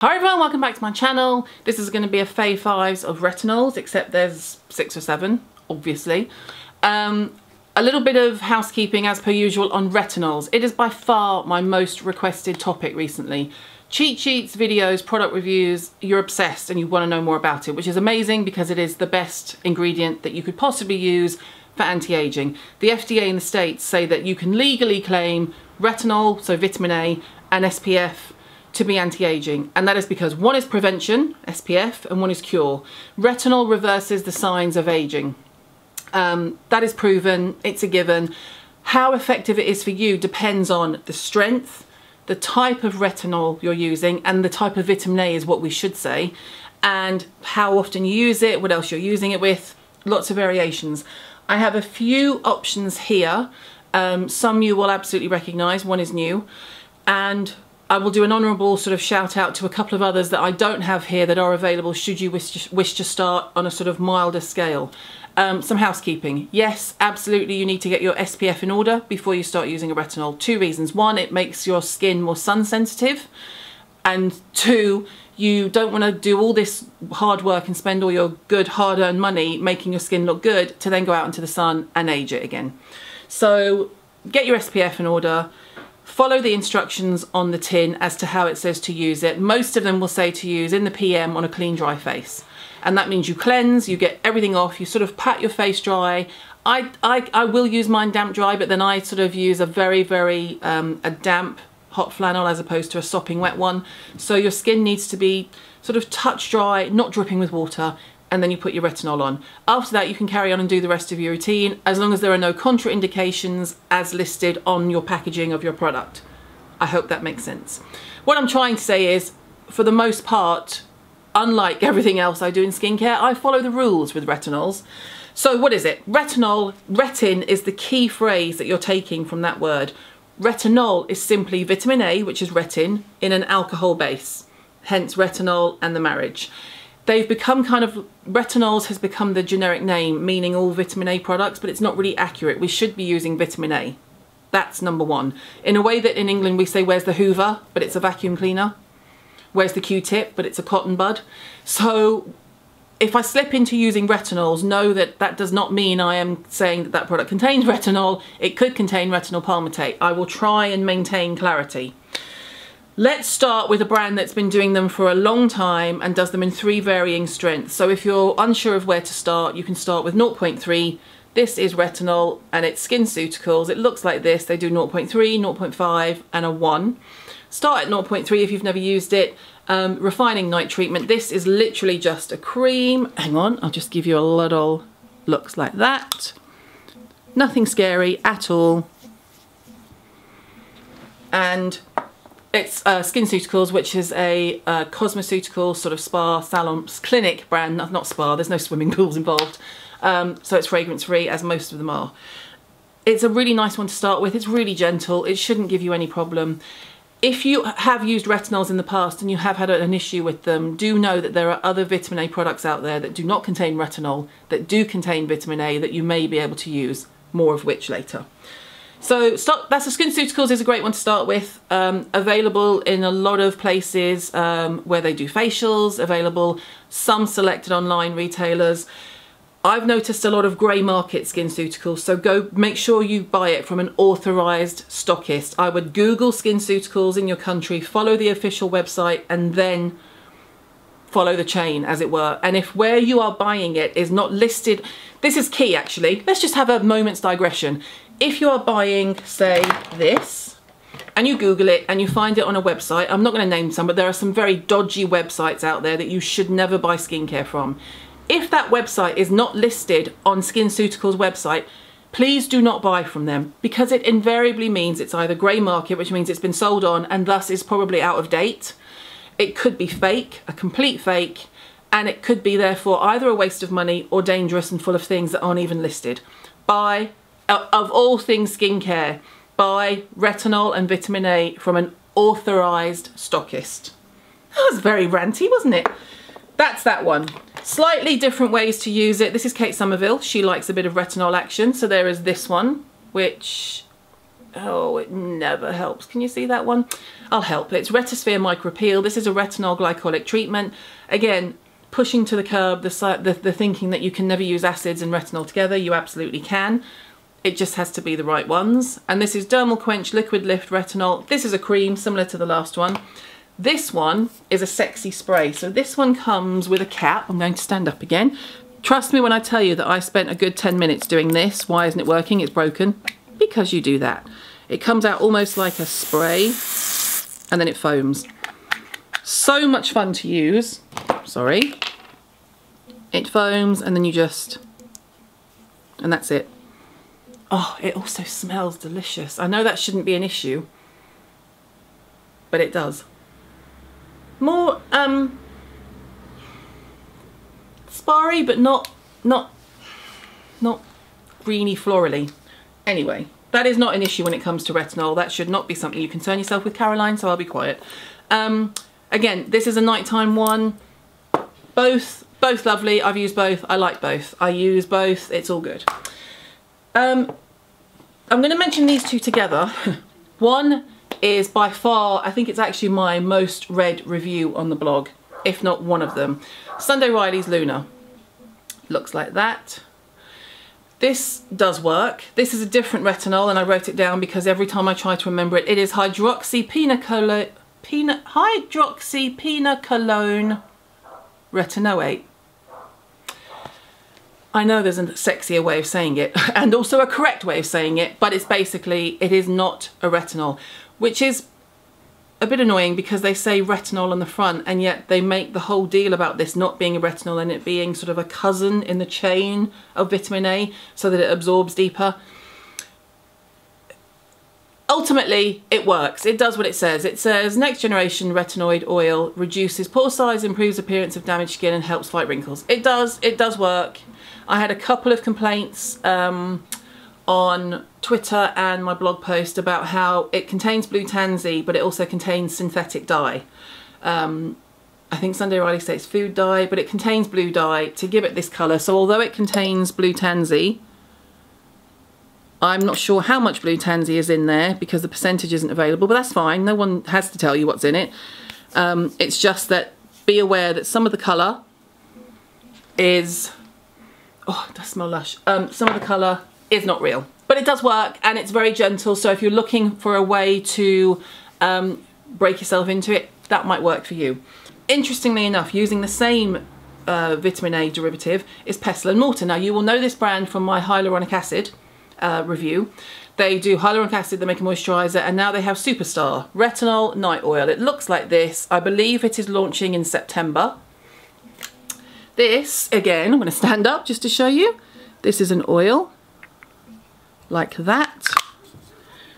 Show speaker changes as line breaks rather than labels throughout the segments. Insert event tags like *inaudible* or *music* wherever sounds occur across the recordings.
Hi everyone, welcome back to my channel. This is going to be a Fave 5s of retinols, except there's six or seven, obviously. Um, a little bit of housekeeping as per usual on retinols. It is by far my most requested topic recently. Cheat sheets, videos, product reviews, you're obsessed and you want to know more about it, which is amazing because it is the best ingredient that you could possibly use for anti-aging. The FDA in the States say that you can legally claim retinol, so vitamin A, and SPF to be anti-aging and that is because one is prevention, SPF, and one is cure. Retinol reverses the signs of aging. Um, that is proven, it's a given. How effective it is for you depends on the strength, the type of retinol you're using, and the type of vitamin A is what we should say, and how often you use it, what else you're using it with, lots of variations. I have a few options here. Um, some you will absolutely recognise, one is new, and I will do an honourable sort of shout out to a couple of others that I don't have here that are available should you wish to, wish to start on a sort of milder scale. Um, some housekeeping. Yes, absolutely you need to get your SPF in order before you start using a retinol. Two reasons. One, it makes your skin more sun sensitive. And two, you don't want to do all this hard work and spend all your good hard earned money making your skin look good to then go out into the sun and age it again. So get your SPF in order follow the instructions on the tin as to how it says to use it. Most of them will say to use in the PM on a clean dry face. And that means you cleanse, you get everything off, you sort of pat your face dry. I, I, I will use mine damp dry, but then I sort of use a very, very, um, a damp hot flannel as opposed to a sopping wet one. So your skin needs to be sort of touch dry, not dripping with water, and then you put your retinol on. After that, you can carry on and do the rest of your routine as long as there are no contraindications as listed on your packaging of your product. I hope that makes sense. What I'm trying to say is, for the most part, unlike everything else I do in skincare, I follow the rules with retinols. So what is it? Retinol, retin is the key phrase that you're taking from that word. Retinol is simply vitamin A, which is retin, in an alcohol base, hence retinol and the marriage they've become kind of retinols has become the generic name meaning all vitamin A products but it's not really accurate. We should be using vitamin A. That's number one. In a way that in England we say where's the hoover? But it's a vacuum cleaner. Where's the q-tip? But it's a cotton bud. So if I slip into using retinols know that that does not mean I am saying that that product contains *laughs* retinol. It could contain retinol palmitate. I will try and maintain clarity Let's start with a brand that's been doing them for a long time and does them in three varying strengths. So if you're unsure of where to start, you can start with 0.3. This is retinol and it's SkinCeuticals. It looks like this. They do 0.3, 0.5 and a 1. Start at 0.3 if you've never used it. Um, refining night treatment. This is literally just a cream. Hang on, I'll just give you a little, looks like that. Nothing scary at all. And it's uh, SkinCeuticals, which is a uh, cosmeceutical sort of spa salon clinic brand, not, not spa, there's no swimming *laughs* pools involved. Um, so it's fragrance free, as most of them are. It's a really nice one to start with. It's really gentle. It shouldn't give you any problem. If you have used retinols in the past and you have had an issue with them, do know that there are other vitamin A products out there that do not contain retinol, that do contain vitamin A that you may be able to use, more of which later. So start, that's a SkinCeuticals is a great one to start with. Um, available in a lot of places um, where they do facials, available some selected online retailers. I've noticed a lot of grey market SkinCeuticals, so go make sure you buy it from an authorised stockist. I would Google SkinCeuticals in your country, follow the official website and then follow the chain as it were. And if where you are buying it is not listed, this is key actually. Let's just have a moment's digression if you are buying, say, this, and you Google it and you find it on a website, I'm not going to name some, but there are some very dodgy websites out there that you should never buy skincare from. If that website is not listed on SkinCeuticals website, please do not buy from them because it invariably means it's either grey market, which means it's been sold on and thus is probably out of date. It could be fake, a complete fake, and it could be therefore either a waste of money or dangerous and full of things that aren't even listed. Buy of all things skincare, buy retinol and vitamin A from an authorised stockist. That was very ranty, wasn't it? That's that one. Slightly different ways to use it. This is Kate Somerville. She likes a bit of retinol action. So there is this one, which Oh, it never helps. Can you see that one? I'll help. It's Retasphere Micropeel. This is a retinol glycolic treatment. Again, pushing to the curb the, the, the thinking that you can never use acids and retinol together. You absolutely can. It just has to be the right ones. And this is Dermal Quench Liquid Lift Retinol. This is a cream similar to the last one. This one is a sexy spray. So this one comes with a cap. I'm going to stand up again. Trust me when I tell you that I spent a good 10 minutes doing this. Why isn't it working? It's broken. Because you do that. It comes out almost like a spray and then it foams. So much fun to use. Sorry. It foams and then you just, and that's it. Oh, it also smells delicious. I know that shouldn't be an issue, but it does. More, um, sparry, but not, not, not greeny florally. Anyway, that is not an issue when it comes to retinol. That should not be something you concern yourself with, Caroline, so I'll be quiet. Um, again, this is a nighttime one. Both, both lovely. I've used both. I like both. I use both. It's all good. Um, I'm going to mention these two together. *laughs* one is by far, I think it's actually my most read review on the blog, if not one of them. Sunday Riley's Luna. Looks like that. This does work. This is a different retinol and I wrote it down because every time I try to remember it, it is hydroxypinacolone, pina, hydroxypinacolone retinoate. I know there's a sexier way of saying it *laughs* and also a correct way of saying it, but it's basically, it is not a retinol, which is a bit annoying because they say retinol on the front and yet they make the whole deal about this not being a retinol and it being sort of a cousin in the chain of vitamin A so that it absorbs deeper. Ultimately, it works. It does what it says. It says next generation retinoid oil reduces pore size, improves appearance of damaged skin and helps fight wrinkles. It does. It does work. I had a couple of complaints um, on Twitter and my blog post about how it contains blue tansy, but it also contains synthetic dye. Um, I think Sunday Riley states food dye, but it contains blue dye to give it this colour. So although it contains blue tansy, I'm not sure how much blue tansy is in there because the percentage isn't available, but that's fine. No one has to tell you what's in it. Um, it's just that be aware that some of the colour is, oh, does smell lush. Um, some of the colour is not real. But it does work and it's very gentle. So if you're looking for a way to um, break yourself into it, that might work for you. Interestingly enough, using the same uh, vitamin A derivative is Pestle and Mortar. Now you will know this brand from my hyaluronic acid uh, review. They do hyaluronic acid, they make a moisturiser, and now they have Superstar Retinol Night Oil. It looks like this. I believe it is launching in September. This, again, I'm going to stand up just to show you. This is an oil like that.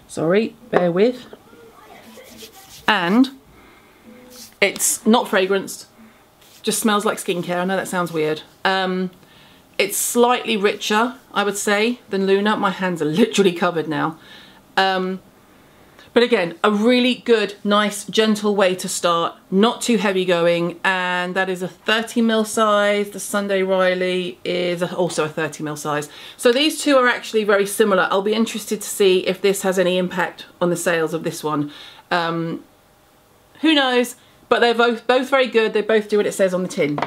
Sorry, bear with. And it's not fragranced, just smells like skincare. I know that sounds weird. Um, it's slightly richer, I would say, than Luna. My hands are literally covered now. Um, but again, a really good, nice, gentle way to start, not too heavy going, and that is a 30 mil size. The Sunday Riley is also a 30 mil size. So these two are actually very similar. I'll be interested to see if this has any impact on the sales of this one. Um, who knows? But they're both, both very good. They both do what it says on the tin.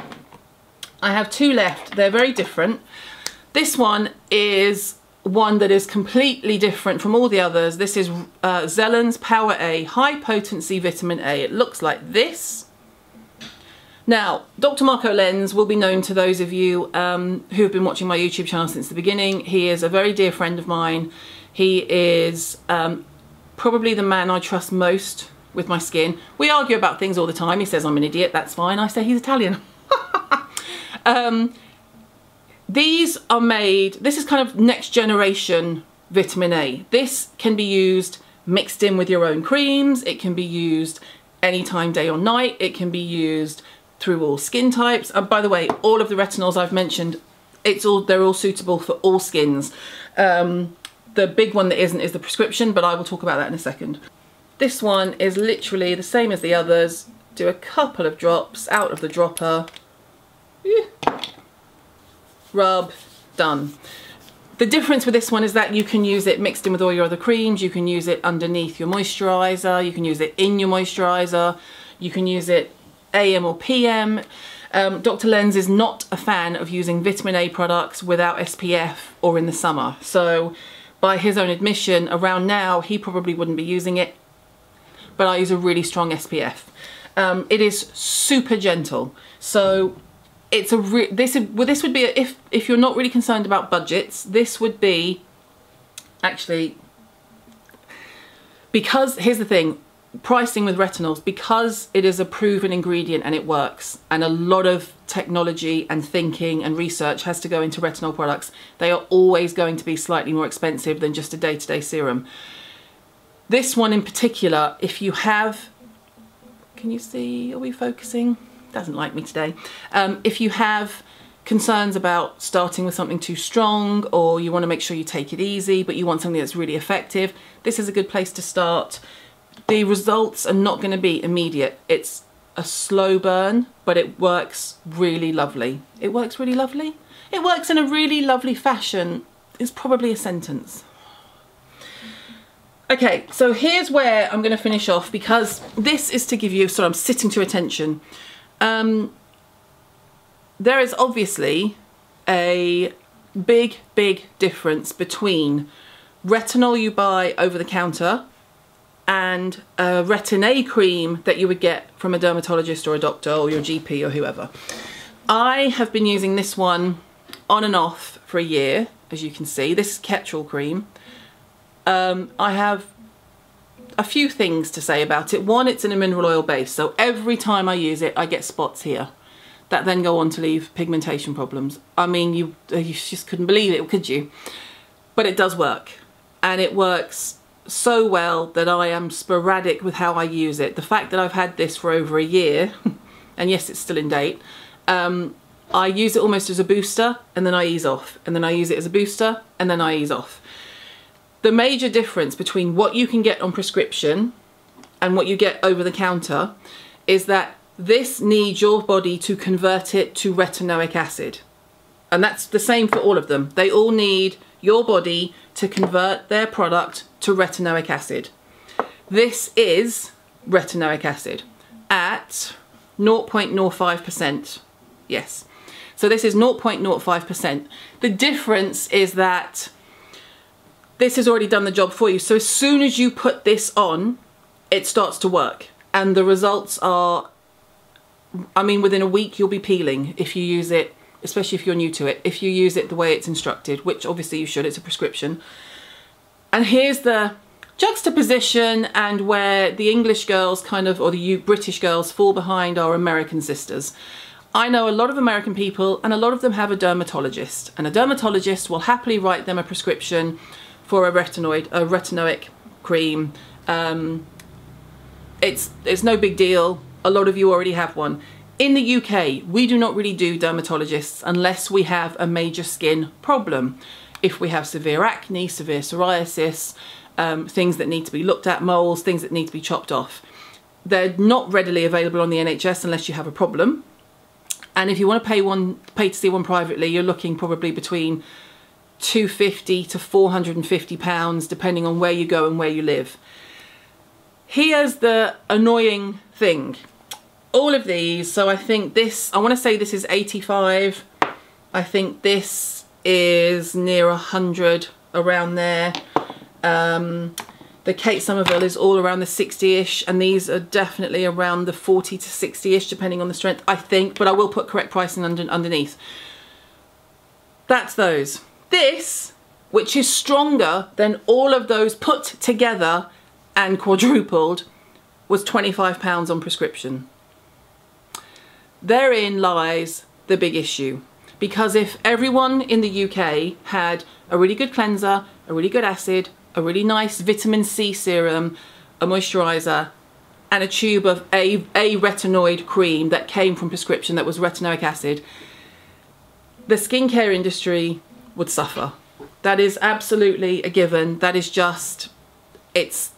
I have two left. They're very different. This one is one that is completely different from all the others. This is uh, Zelens Power A High Potency Vitamin A. It looks like this. Now, Dr. Marko Lens will be known to those of you um, who have been watching my YouTube channel since the beginning. He is a very dear friend of mine. He is um, probably the man I trust most with my skin. We argue about things all the time. He says I'm an idiot, that's fine. I say he's Italian. *laughs* um, these are made, this is kind of next generation vitamin A. This can be used mixed in with your own creams. It can be used anytime, day or night. It can be used through all skin types. And by the way, all of the retinols I've mentioned, it's all they're all suitable for all skins. Um, the big one that isn't is the prescription, but I will talk about that in a second. This one is literally the same as the others. Do a couple of drops out of the dropper. Yeah rub, done. The difference with this one is that you can use it mixed in with all your other creams. You can use it underneath your moisturizer. You can use it in your moisturizer. You can use it AM or PM. Um, Dr. Lens is not a fan of using vitamin A products without SPF or in the summer. So by his own admission, around now, he probably wouldn't be using it, but I use a really strong SPF. Um, it is super gentle. So it's a re this is well, this would be a, if if you're not really concerned about budgets, this would be actually because here's the thing pricing with retinols because it is a proven ingredient and it works and a lot of technology and thinking and research has to go into retinol products they are always going to be slightly more expensive than just a day-to-day -day serum. This one in particular if you have can you see are we focusing doesn't like me today um, if you have concerns about starting with something too strong or you want to make sure you take it easy but you want something that's really effective this is a good place to start the results are not going to be immediate. It's a slow burn, but it works really lovely. It works really lovely? It works in a really lovely fashion. It's probably a sentence. Okay, so here's where I'm going to finish off because this is to give you, so I'm sitting to attention. Um, there is obviously a big, big difference between retinol you buy over the counter and a retin-A cream that you would get from a dermatologist or a doctor or your GP or whoever. I have been using this one on and off for a year, as you can see. This is cream. Um, I have a few things to say about it. One, it's in a mineral oil base, so every time I use it, I get spots here that then go on to leave pigmentation problems. I mean, you, you just couldn't believe it, could you? But it does work, and it works so well that I am sporadic with how I use it. The fact that I've had this for over a year, *laughs* and yes, it's still in date, um, I use it almost as a booster and then I ease off, and then I use it as a booster and then I ease off. The major difference between what you can get on prescription and what you get over the counter is that this needs your body to convert it to retinoic acid. And that's the same for all of them. They all need your body to convert their product to retinoic acid. This is retinoic acid at 0.05%. Yes. So this is 0.05%. The difference is that this has already done the job for you. So as soon as you put this on, it starts to work. And the results are, I mean, within a week you'll be peeling if you use it, especially if you're new to it, if you use it the way it's instructed, which obviously you should, it's a prescription. And here's the juxtaposition and where the English girls kind of, or the British girls fall behind our American sisters. I know a lot of American people and a lot of them have a dermatologist and a dermatologist will happily write them a prescription for a retinoid, a retinoic cream. Um, it's, it's no big deal. A lot of you already have one. In the UK, we do not really do dermatologists unless we have a major skin problem if we have severe acne, severe psoriasis, um, things that need to be looked at, moles, things that need to be chopped off. They're not readily available on the NHS unless you have a problem. And if you want to pay one, pay to see one privately, you're looking probably between 250 to 450 pounds, depending on where you go and where you live. Here's the annoying thing. All of these, so I think this, I want to say this is 85. I think this is near 100 around there. Um, the Kate Somerville is all around the 60-ish and these are definitely around the 40 to 60-ish depending on the strength, I think, but I will put correct pricing under, underneath. That's those. This, which is stronger than all of those put together and quadrupled, was £25 on prescription. Therein lies the big issue because if everyone in the UK had a really good cleanser, a really good acid, a really nice vitamin C serum, a moisturiser, and a tube of a, a retinoid cream that came from prescription that was retinoic acid, the skincare industry would suffer. That is absolutely a given. That is just, it's,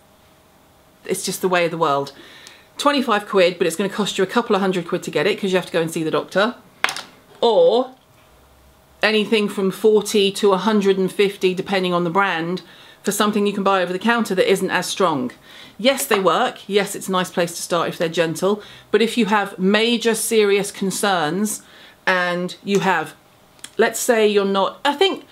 it's just the way of the world. 25 quid, but it's going to cost you a couple of hundred quid to get it because you have to go and see the doctor. Or anything from 40 to 150 depending on the brand for something you can buy over the counter that isn't as strong. Yes, they work. Yes, it's a nice place to start if they're gentle. But if you have major serious concerns and you have, let's say you're not, I think,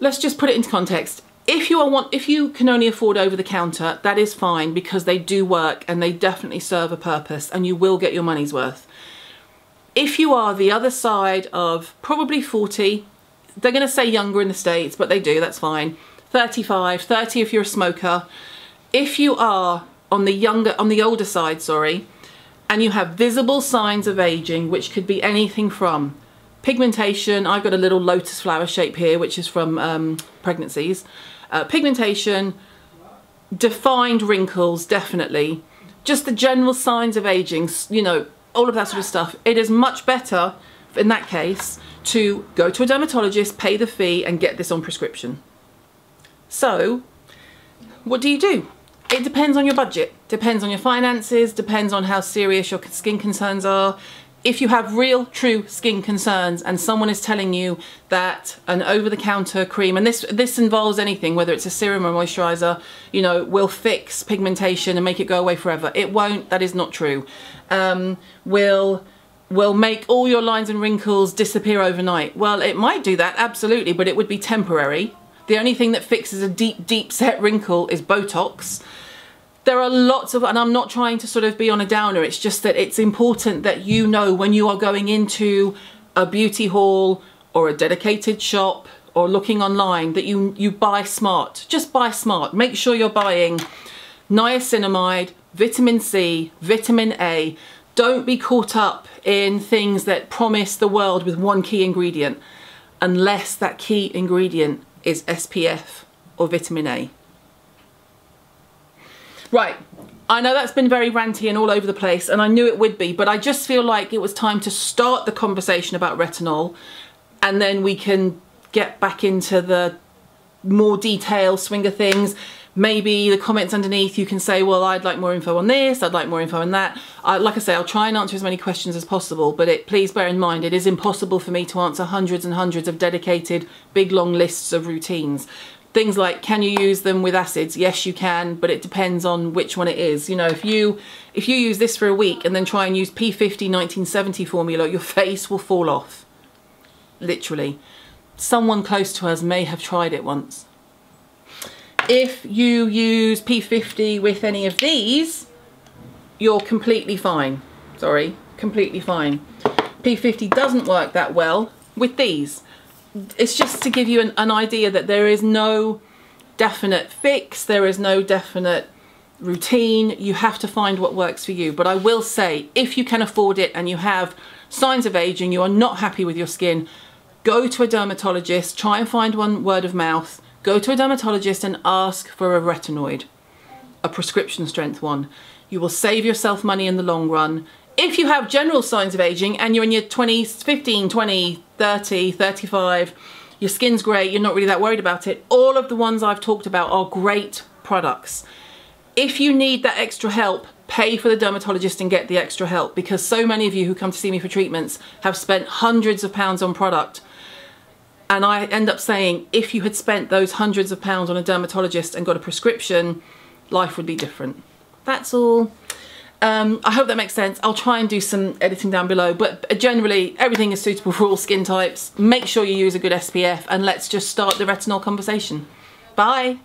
let's just put it into context. If you are want, if you can only afford over the counter, that is fine because they do work and they definitely serve a purpose and you will get your money's worth. If you are the other side of probably 40, they're going to say younger in the States, but they do, that's fine 35, 30 if you're a smoker. If you are on the younger, on the older side, sorry, and you have visible signs of aging, which could be anything from pigmentation. I've got a little lotus flower shape here, which is from um, pregnancies. Uh, pigmentation, defined wrinkles, definitely. Just the general signs of aging, you know, all of that sort of stuff. It is much better in that case to go to a dermatologist, pay the fee and get this on prescription. So what do you do? It depends on your budget, depends on your finances, depends on how serious your skin concerns are. If you have real, true skin concerns and someone is telling you that an over-the-counter cream, and this this involves anything, whether it's a serum or moisturizer, you know, will fix pigmentation and make it go away forever. It won't, that is not true. Um, will will make all your lines and wrinkles disappear overnight. Well, it might do that, absolutely, but it would be temporary. The only thing that fixes a deep, deep set wrinkle is Botox. There are lots of, and I'm not trying to sort of be on a downer, it's just that it's important that you know when you are going into a beauty hall or a dedicated shop or looking online that you, you buy smart. Just buy smart. Make sure you're buying niacinamide, vitamin C, vitamin A. Don't be caught up in things that promise the world with one key ingredient unless that key ingredient is SPF or vitamin A. Right, I know that's been very ranty and all over the place and I knew it would be, but I just feel like it was time to start the conversation about retinol and then we can get back into the more detailed swing of things. Maybe the comments underneath you can say well I'd like more info on this I'd like more info on that. I, like I say I'll try and answer as many questions as possible but it, please bear in mind it is impossible for me to answer hundreds and hundreds of dedicated big long lists of routines things like can you use them with acids yes you can but it depends on which one it is you know if you if you use this for a week and then try and use P50 1970 formula your face will fall off literally someone close to us may have tried it once if you use P50 with any of these, you're completely fine. Sorry, completely fine. P50 doesn't work that well with these. It's just to give you an, an idea that there is no definite fix, there is no definite routine. You have to find what works for you. But I will say, if you can afford it and you have signs of aging, you are not happy with your skin, go to a dermatologist, try and find one word of mouth, Go to a dermatologist and ask for a retinoid, a prescription strength one. You will save yourself money in the long run. If you have general signs of aging and you're in your 20s, 15, 20, 30, 35, your skin's great, you're not really that worried about it, all of the ones I've talked about are great products. If you need that extra help, pay for the dermatologist and get the extra help because so many of you who come to see me for treatments have spent hundreds of pounds on product and I end up saying, if you had spent those hundreds of pounds on a dermatologist and got a prescription, life would be different. That's all. Um, I hope that makes sense. I'll try and do some editing down below, but generally everything is suitable for all skin types. Make sure you use a good SPF and let's just start the retinol conversation. Bye.